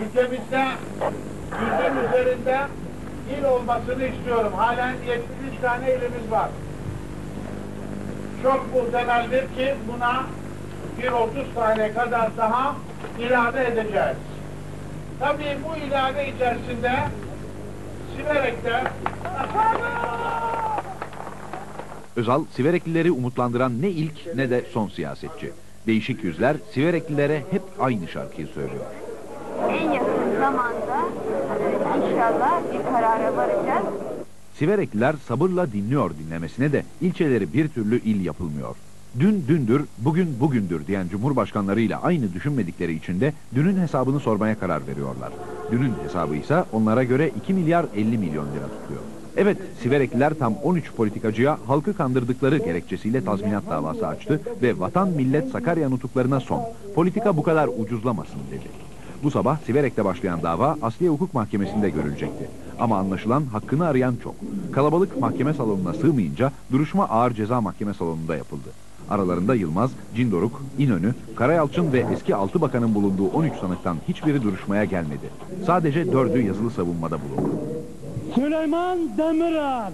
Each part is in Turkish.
Ülkemizde yüzün üzerinde il olmasını istiyorum. Halen 73 tane ilimiz var. Çok muhtemeldir ki buna bir 30 tane kadar daha ilave edeceğiz. Tabii bu ilave içerisinde Siverek'te Özal, Sivereklileri umutlandıran ne ilk ne de son siyasetçi. Değişik yüzler Sivereklilere hep aynı şarkıyı söylüyor. En yakın zamanda inşallah bir karara varacağız. Siverekliler sabırla dinliyor dinlemesine de ilçeleri bir türlü il yapılmıyor. Dün dündür, bugün bugündür diyen cumhurbaşkanlarıyla aynı düşünmedikleri için de dünün hesabını sormaya karar veriyorlar. Dünün hesabı ise onlara göre 2 milyar 50 milyon lira tutuyor. Evet, Siverekliler tam 13 politikacıya halkı kandırdıkları gerekçesiyle tazminat davası açtı ve vatan millet Sakarya nutuklarına son. Politika bu kadar ucuzlamasın dedi. Bu sabah Siverek'te başlayan dava Asliye Hukuk Mahkemesi'nde görülecekti. Ama anlaşılan hakkını arayan çok. Kalabalık mahkeme salonuna sığmayınca duruşma ağır ceza mahkeme salonunda yapıldı. Aralarında Yılmaz, Cindoruk, İnönü, Karayalçın ve eski altı bakanın bulunduğu 13 sanıktan hiçbiri duruşmaya gelmedi. Sadece dördü yazılı savunmada bulundu. Süleyman Demirel,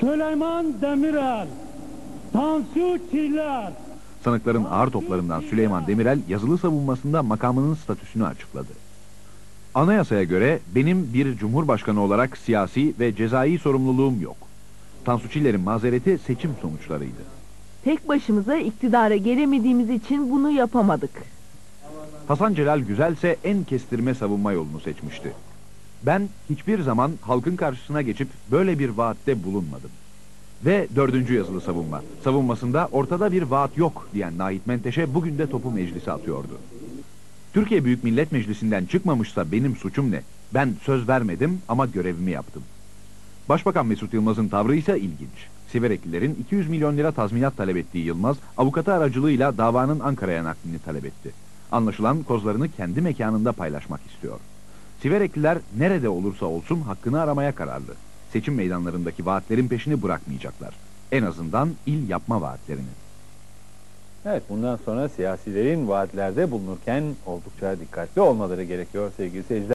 Süleyman Demirel, Tansu Çiller, Sanıkların ağır toplarından Süleyman Demirel yazılı savunmasında makamının statüsünü açıkladı. Anayasaya göre benim bir cumhurbaşkanı olarak siyasi ve cezai sorumluluğum yok. Tansu Çiller'in mazereti seçim sonuçlarıydı. Tek başımıza iktidara gelemediğimiz için bunu yapamadık. Hasan Celal Güzel ise en kestirme savunma yolunu seçmişti. Ben hiçbir zaman halkın karşısına geçip böyle bir vaatte bulunmadım. Ve dördüncü yazılı savunma. Savunmasında ortada bir vaat yok diyen Nahit Menteşe bugün de topu meclise atıyordu. Türkiye Büyük Millet Meclisi'nden çıkmamışsa benim suçum ne? Ben söz vermedim ama görevimi yaptım. Başbakan Mesut Yılmaz'ın tavrı ise ilginç. Sivereklilerin 200 milyon lira tazminat talep ettiği Yılmaz, avukatı aracılığıyla davanın Ankara'ya naklini talep etti. Anlaşılan kozlarını kendi mekanında paylaşmak istiyor. Siverekliler nerede olursa olsun hakkını aramaya kararlı. Seçim meydanlarındaki vaatlerin peşini bırakmayacaklar. En azından il yapma vaatlerini. Evet bundan sonra siyasilerin vaatlerde bulunurken oldukça dikkatli olmaları gerekiyor sevgili seyirciler.